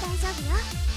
大丈夫よ。